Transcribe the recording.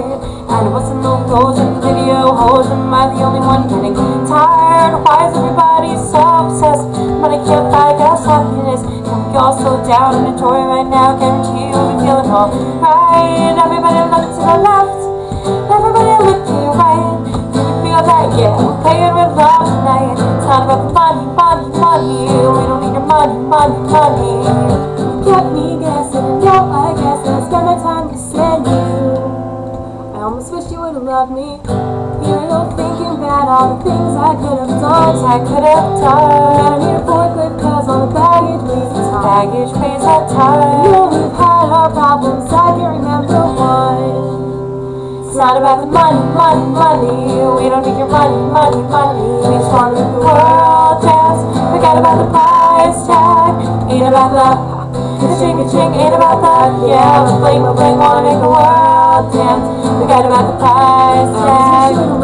right. And no goes in the video hoes. Am I the only one getting tired? Why is everybody so obsessed? But I can't buy gas happiness. Can we all slow down and enjoy right now? Guarantee you'll be feeling alright. Everybody look to the left. Everybody look to your right. Do you feel that? Yeah, we're playing with love tonight. It's not about the money, money, money. We don't need your money, money, money. Kept me guessing, now I guess spend my time to you. Wish you would've loved me. You're no thinking about all the things I could have done. I could have done. A forklift cause all the baggage weighs a ton. Baggage weighs a ton. You know we've had our problems. I can't remember one. It's not about the money, money, money. We don't need your money, money, money. We just want to the world dance. Forget about the price tag. Ain't about the the ching, the ching. Ain't about the yeah. The bling, the bling. Wanna make the world dance. Forget about the too. Yeah.